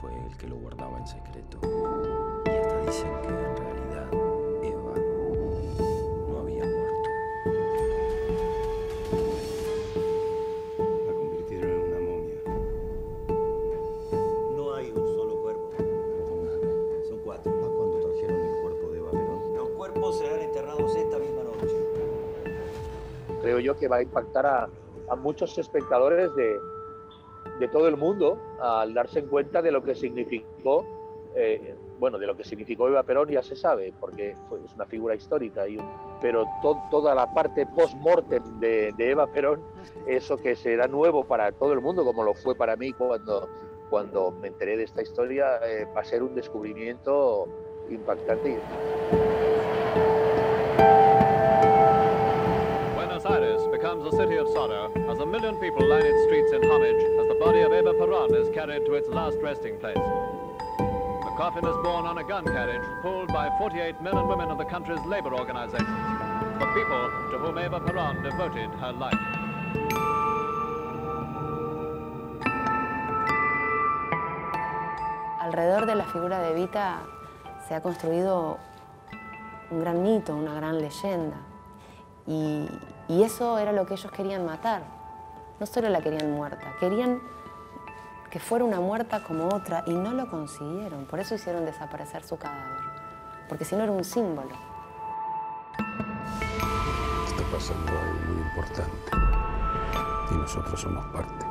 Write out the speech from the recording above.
fue el que lo guardaba en secreto. Y hasta dicen que en realidad Eva no había muerto. La convirtieron en una momia. No hay un solo cuerpo, Perdóname. son cuatro. ¿A cuándo trajeron el cuerpo de Eva Perón? Los cuerpos serán enterrados esta misma noche. creo yo que va a impactar a, a muchos espectadores de, de todo el mundo al darse cuenta de lo que significó, eh, bueno, de lo que significó Eva Perón ya se sabe, porque es una figura histórica, y pero to- toda la parte post-mortem de, de Eva Perón, eso que será nuevo para todo el mundo, como lo fue para mí cuando, cuando me enteré de esta historia, eh, va a ser un descubrimiento impactante. As a million people line its streets in homage as the body of Eva Peron is carried to its last resting place. The coffin is borne on a gun carriage pulled by 48 men and women of the country's labor organizations, the people to whom Eva Peron devoted her life. Alrededor de la figura de Evita se ha construido un gran mito, una gran leyenda. Y, eso era lo que ellos querían matar. No solo la querían muerta, querían que fuera una muerta como otra y no lo consiguieron. Por eso hicieron desaparecer su cadáver. Porque si no era un símbolo. Está pasando algo muy importante. Y nosotros somos parte.